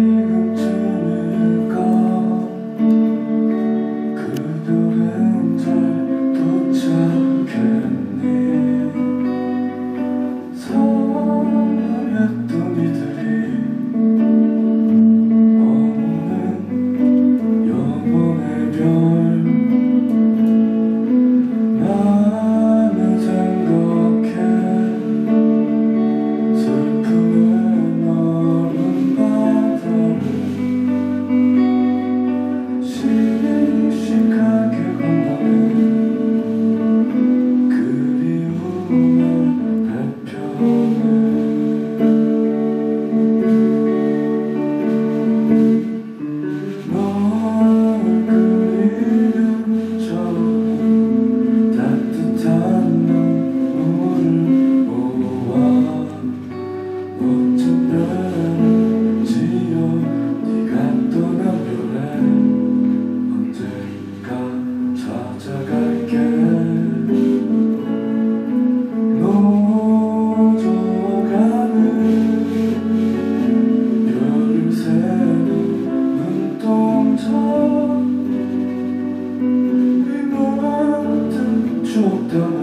Mm-hmm. juntamos.